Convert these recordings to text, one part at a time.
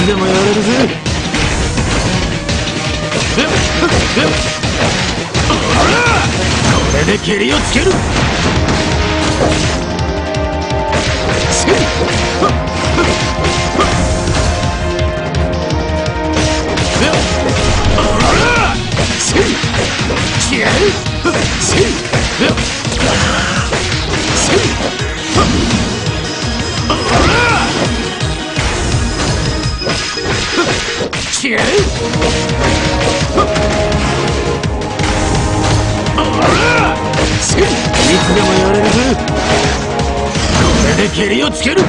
つでもやれるぜ。これで蹴りをつける。い。いつでもやれるぜこれで蹴りをつける。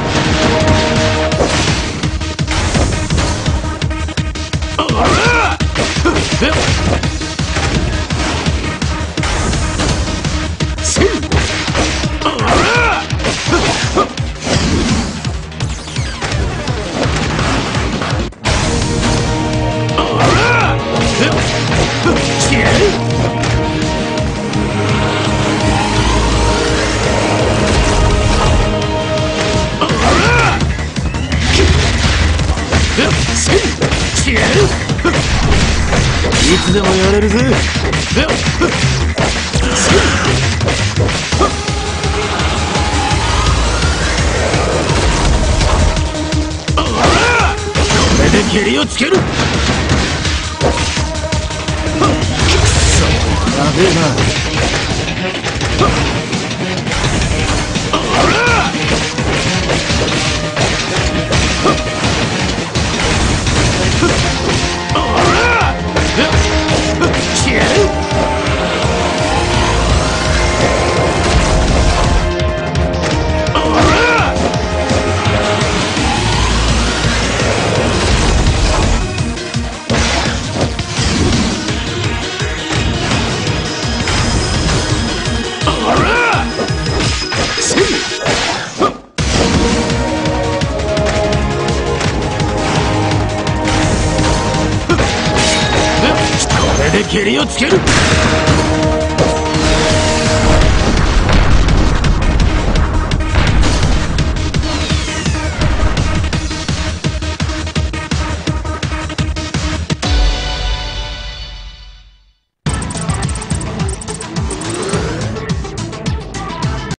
つでもやれるぜ。これで蹴りをつけるくそやべえな蹴りをつける。